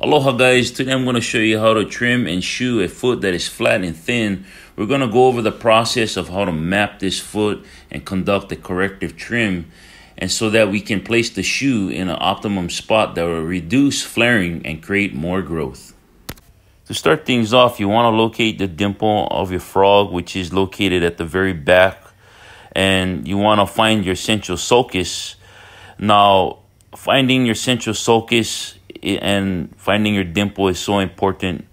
Aloha guys, today I'm going to show you how to trim and shoe a foot that is flat and thin. We're going to go over the process of how to map this foot and conduct a corrective trim and so that we can place the shoe in an optimum spot that will reduce flaring and create more growth. To start things off, you want to locate the dimple of your frog which is located at the very back and you want to find your central sulcus. Now, finding your central sulcus and finding your dimple is so important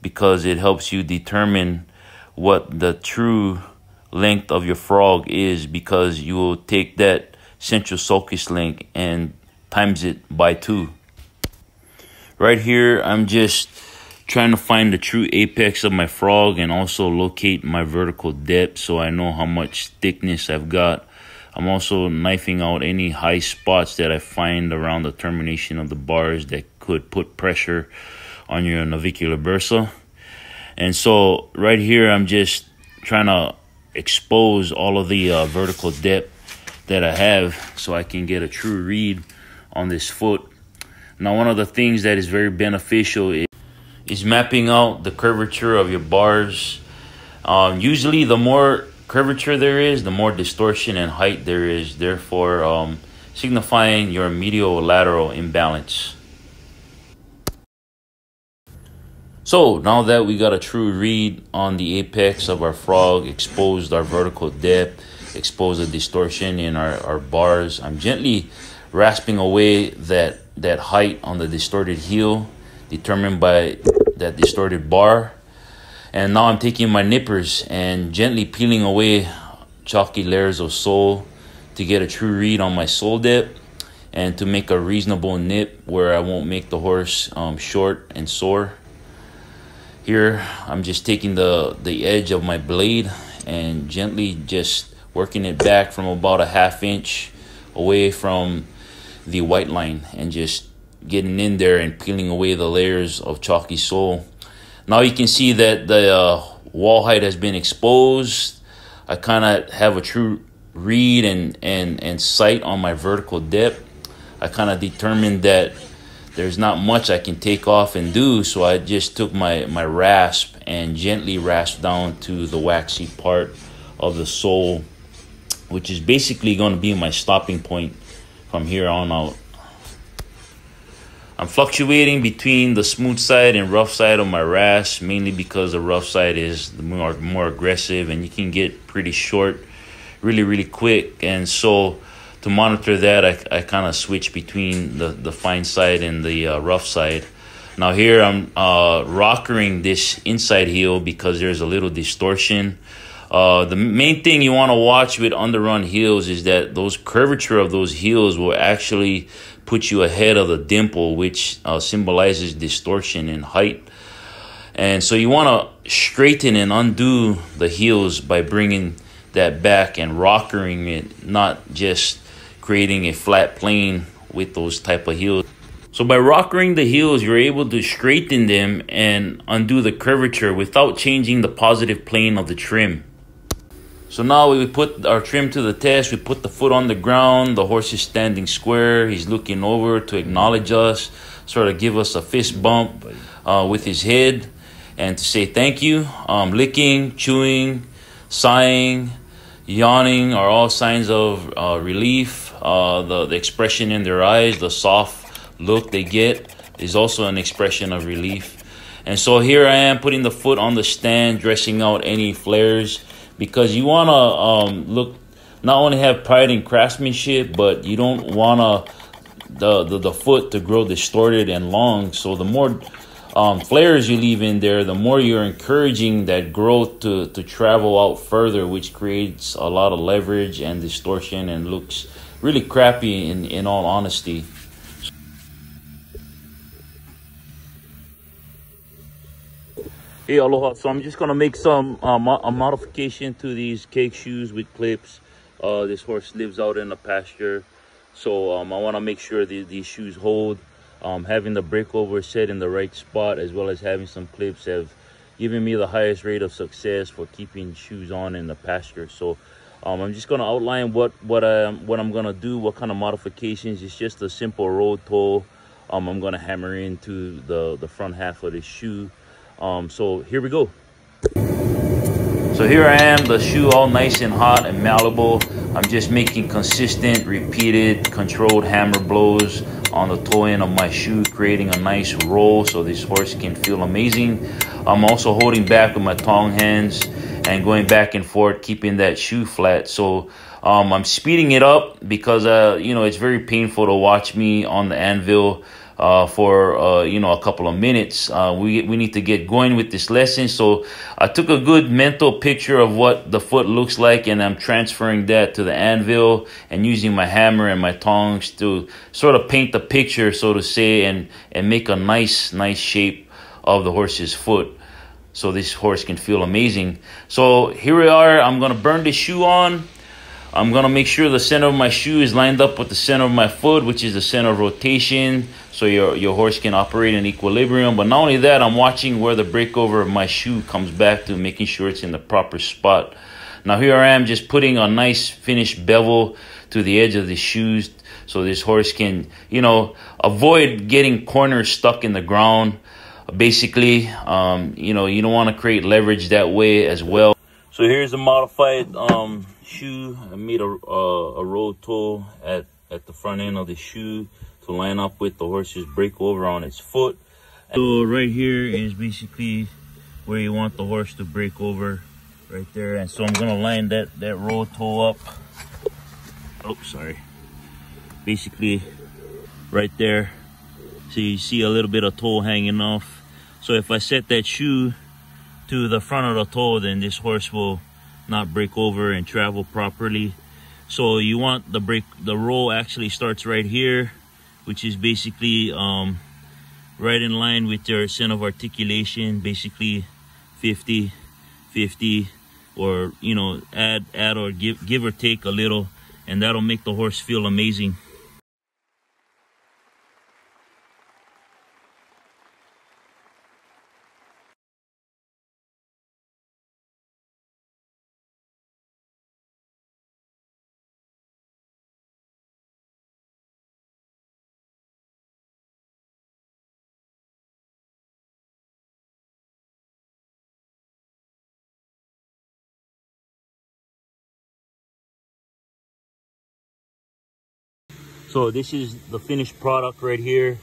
because it helps you determine what the true length of your frog is because you will take that central sulcus length and times it by two. Right here, I'm just trying to find the true apex of my frog and also locate my vertical depth so I know how much thickness I've got I'm also knifing out any high spots that I find around the termination of the bars that could put pressure on your navicular bursa. And so right here, I'm just trying to expose all of the uh, vertical depth that I have so I can get a true read on this foot. Now, one of the things that is very beneficial is, is mapping out the curvature of your bars. Um, usually, the more curvature there is, the more distortion and height there is, therefore um, signifying your medial lateral imbalance. So now that we got a true read on the apex of our frog, exposed our vertical depth, exposed the distortion in our, our bars, I'm gently rasping away that, that height on the distorted heel determined by that distorted bar and now I'm taking my nippers and gently peeling away chalky layers of sole to get a true read on my sole dip and to make a reasonable nip where I won't make the horse um, short and sore. Here, I'm just taking the, the edge of my blade and gently just working it back from about a half inch away from the white line and just getting in there and peeling away the layers of chalky sole now you can see that the uh, wall height has been exposed. I kind of have a true read and, and, and sight on my vertical dip. I kind of determined that there's not much I can take off and do, so I just took my, my rasp and gently rasped down to the waxy part of the sole, which is basically going to be my stopping point from here on out. I'm fluctuating between the smooth side and rough side of my rasp, mainly because the rough side is the more, more aggressive and you can get pretty short really, really quick. And so to monitor that, I, I kind of switch between the, the fine side and the uh, rough side. Now here I'm uh, rockering this inside heel because there's a little distortion. Uh, the main thing you want to watch with underrun heels is that those curvature of those heels will actually put you ahead of the dimple, which uh, symbolizes distortion in height. And so you want to straighten and undo the heels by bringing that back and rockering it, not just creating a flat plane with those type of heels. So by rockering the heels, you're able to straighten them and undo the curvature without changing the positive plane of the trim. So now we put our trim to the test. We put the foot on the ground. The horse is standing square. He's looking over to acknowledge us, sort of give us a fist bump uh, with his head and to say thank you. Um, licking, chewing, sighing, yawning are all signs of uh, relief. Uh, the, the expression in their eyes, the soft look they get is also an expression of relief. And so here I am putting the foot on the stand, dressing out any flares because you want to um, look not only have pride in craftsmanship, but you don't want to the, the the foot to grow distorted and long. So the more um, flares you leave in there, the more you're encouraging that growth to, to travel out further, which creates a lot of leverage and distortion and looks really crappy in, in all honesty. Hey, aloha. So I'm just going to make some uh, mo a modification to these keg shoes with clips. Uh, this horse lives out in the pasture. So um, I want to make sure these shoes hold. Um, having the breakover set in the right spot as well as having some clips have given me the highest rate of success for keeping shoes on in the pasture. So um, I'm just going to outline what, what, I, what I'm going to do, what kind of modifications. It's just a simple roll toe um, I'm gonna hammer into the the front half of the shoe. Um, so here we go. So here I am, the shoe all nice and hot and malleable. I'm just making consistent, repeated, controlled hammer blows on the toe end of my shoe, creating a nice roll so this horse can feel amazing. I'm also holding back with my tong hands and going back and forth, keeping that shoe flat. So um, I'm speeding it up because, uh, you know, it's very painful to watch me on the anvil uh, for uh, you know a couple of minutes. Uh, we we need to get going with this lesson. So I took a good mental picture of what the foot looks like, and I'm transferring that to the anvil and using my hammer and my tongs to sort of paint the picture, so to say, and and make a nice nice shape of the horse's foot. So this horse can feel amazing. So here we are. I'm gonna burn the shoe on. I'm going to make sure the center of my shoe is lined up with the center of my foot, which is the center of rotation, so your, your horse can operate in equilibrium. But not only that, I'm watching where the breakover of my shoe comes back to, making sure it's in the proper spot. Now here I am just putting a nice finished bevel to the edge of the shoes so this horse can, you know, avoid getting corners stuck in the ground. Basically, um, you know, you don't want to create leverage that way as well. So here's a modified um, shoe. I made a, uh, a roll toe at, at the front end of the shoe to line up with the horse's breakover on its foot. So right here is basically where you want the horse to break over right there. And so I'm gonna line that, that roll toe up. Oh, sorry. Basically right there. So you see a little bit of toe hanging off. So if I set that shoe to the front of the toe, then this horse will not break over and travel properly. So you want the break, the roll actually starts right here, which is basically um, right in line with your center of articulation, basically 50, 50, or you know, add, add or give, give or take a little, and that'll make the horse feel amazing. So this is the finished product right here.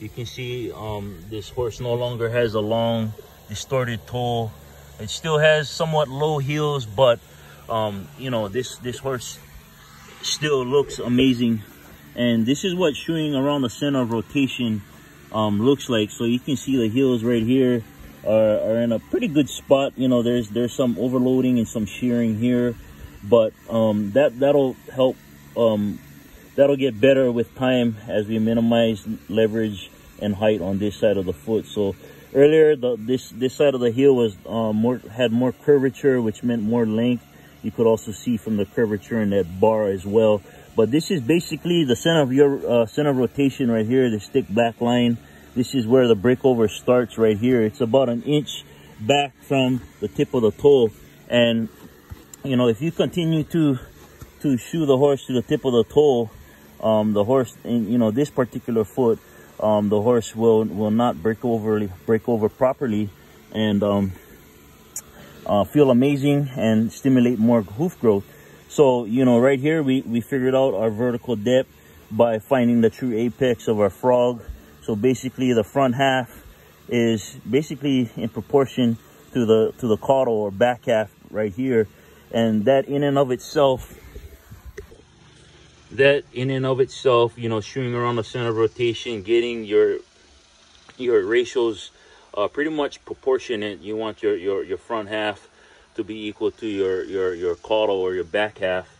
You can see um, this horse no longer has a long distorted toe. It still has somewhat low heels, but um, you know, this, this horse still looks amazing. And this is what shoeing around the center of rotation um, looks like. So you can see the heels right here are, are in a pretty good spot. You know, there's there's some overloading and some shearing here, but um, that that'll help um, that'll get better with time as we minimize leverage and height on this side of the foot. So earlier, the, this this side of the heel was um, more had more curvature, which meant more length. You could also see from the curvature in that bar as well. But this is basically the center of your uh, center of rotation right here, the stick back line. This is where the breakover starts right here. It's about an inch back from the tip of the toe. And, you know, if you continue to, to shoe the horse to the tip of the toe, um, the horse, you know, this particular foot, um, the horse will will not break over break over properly, and um, uh, feel amazing and stimulate more hoof growth. So you know, right here we we figured out our vertical depth by finding the true apex of our frog. So basically, the front half is basically in proportion to the to the caudal or back half right here, and that in and of itself that in and of itself, you know, shoeing around the center of rotation, getting your your ratios uh, pretty much proportionate. You want your, your, your front half to be equal to your, your, your caudal or your back half.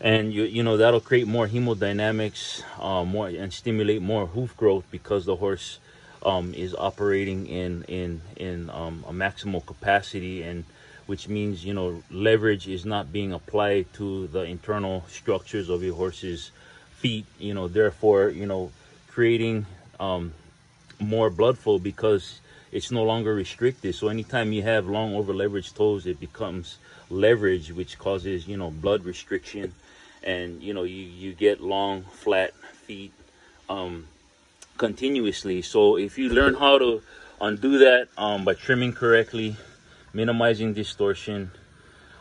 And you you know that'll create more hemodynamics, uh, more and stimulate more hoof growth because the horse um, is operating in in in um, a maximal capacity and which means you know leverage is not being applied to the internal structures of your horse's feet you know therefore you know creating um, more blood flow because it's no longer restricted so anytime you have long over leveraged toes it becomes leverage which causes you know blood restriction and you know you you get long flat feet um continuously. So if you learn how to undo that um, by trimming correctly, minimizing distortion,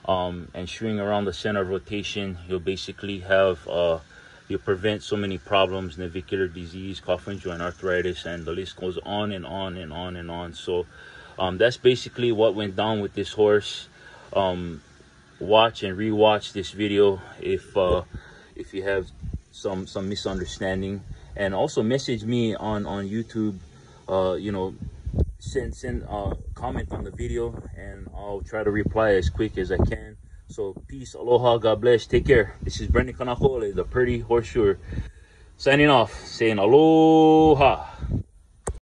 um, and shoeing around the center of rotation, you'll basically have uh, you'll prevent so many problems, navicular disease, coffin joint arthritis, and the list goes on and on and on and on. So um, that's basically what went down with this horse. Um, watch and rewatch this video if uh, if you have some some misunderstanding, and also message me on on YouTube. Uh, you know, send send a uh, comment on the video, and I'll try to reply as quick as I can. So peace, aloha, God bless, take care. This is Brenden Kanakaole, the Purdy Horseshoer, signing off, saying aloha.